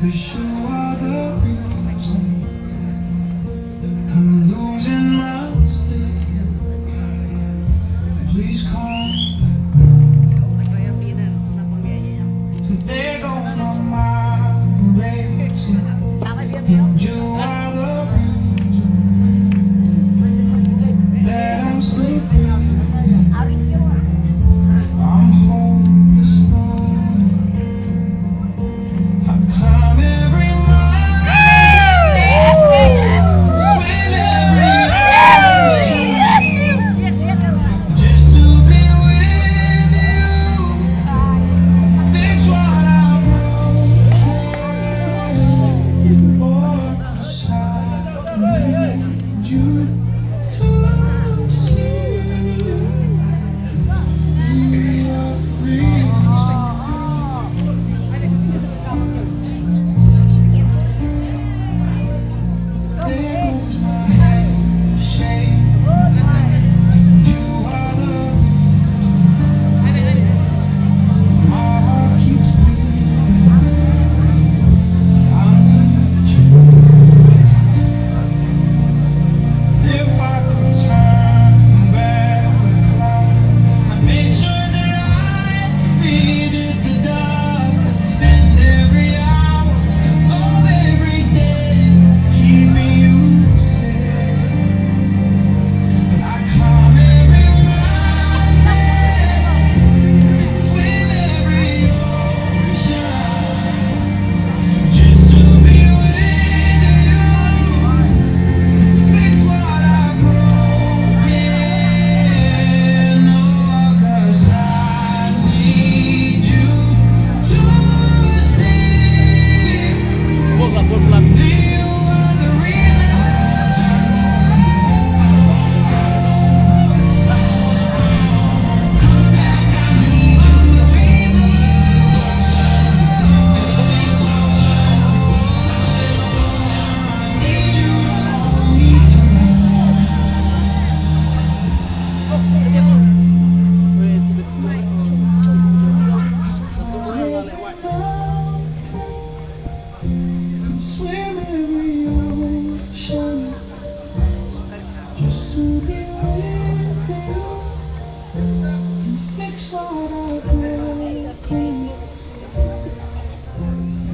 Cause you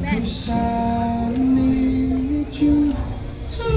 'Cause I need you. to